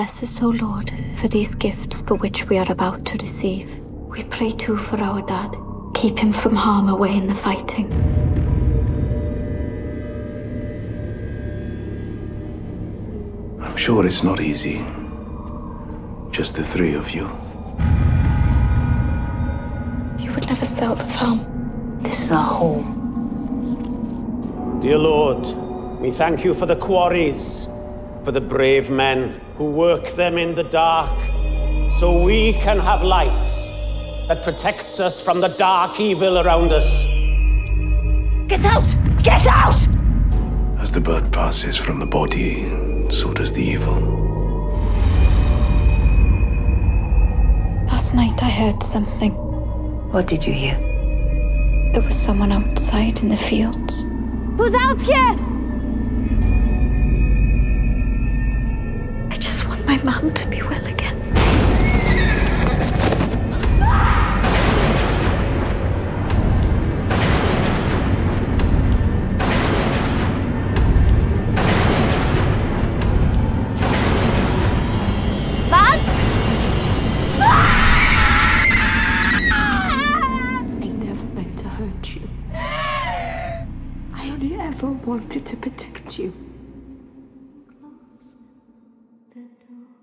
Bless us, O Lord, for these gifts for which we are about to receive. We pray too for our dad. Keep him from harm away in the fighting. I'm sure it's not easy. Just the three of you. You would never sell the farm. This is our home. Dear Lord, we thank you for the quarries, for the brave men who work them in the dark, so we can have light that protects us from the dark evil around us. Get out! Get out! As the blood passes from the body, so does the evil. Last night I heard something. What did you hear? There was someone outside in the fields. Who's out here? My mom to be well again. Mom? I never meant to hurt you. I only ever wanted to protect you the door.